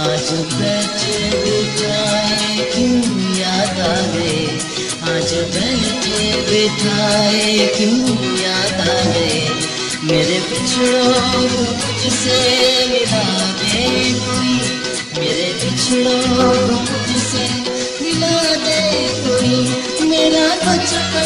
आज बैठे बिठाए क्यों याद आ गए? आज बैठे बिठाए क्यों याद आ गए? मेरे पिछड़ों को तुझसे मिला दे कोई। मेरे पिछड़ों को तुझसे मिला दे कोई। मेरा बचपन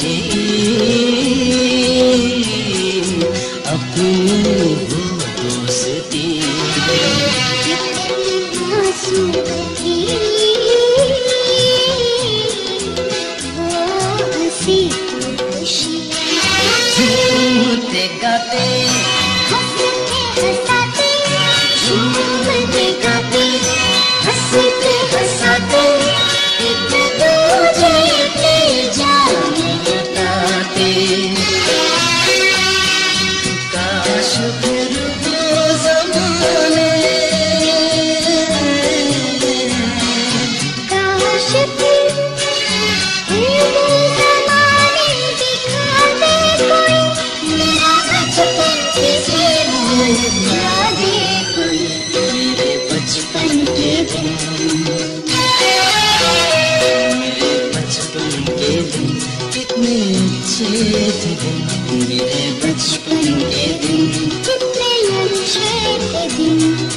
कितनी a you.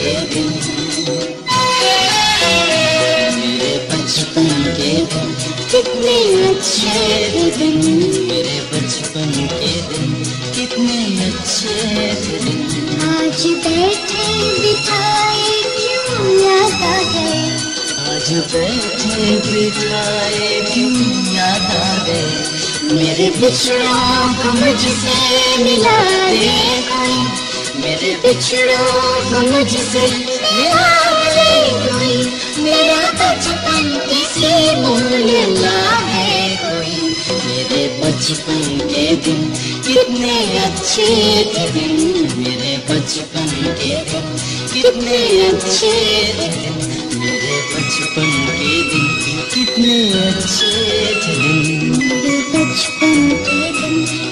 के दिन मेरे बचपन के दिन कितने अच्छे दिन मेरे बचपन के दिन कितने अच्छे दिन आज बैठे बिठाए क्यों याद आ गए? आज बैठे बिठाए क्यों याद आ गए मेरे बिछड़ों को मुझसे मिला दे कोई। मेरे बिछड़ों को मुझसे कोई? मेरा बचपन किसी भूल लावे कोई? मेरे बचपन के दिन कितने अच्छे थे दिन। मेरे बचपन के दिन कितने अच्छे थे दिन। मेरे बचपन के दिन कितने अच्छे थे बचपन दिन